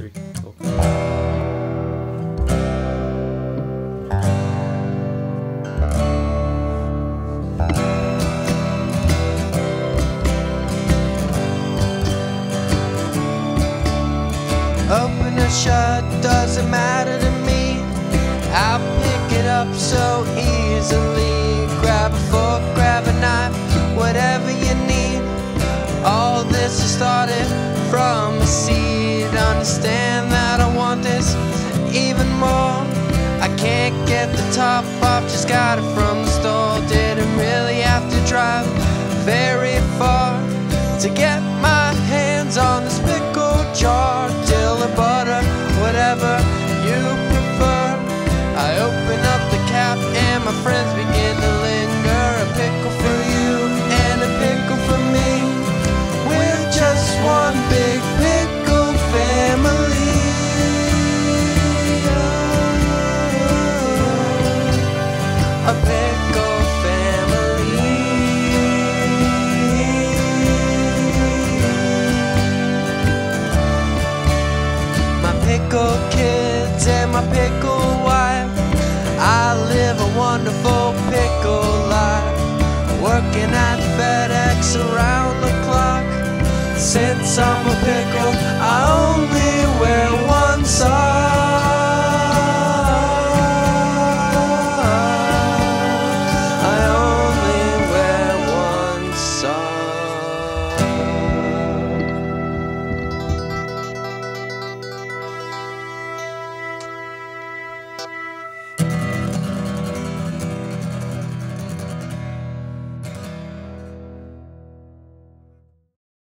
three. Go. Open or shut, doesn't matter to me. I'll pick it up so easily. Grab a fork, grab a knife, whatever you need. All this is started from a seed. Understand that I want this even more. I can't get the top off, just got it from the store. Didn't really have to drive very far to get pickle wife. I live a wonderful pickle life, working at FedEx around the clock. Since I'm a pickle, I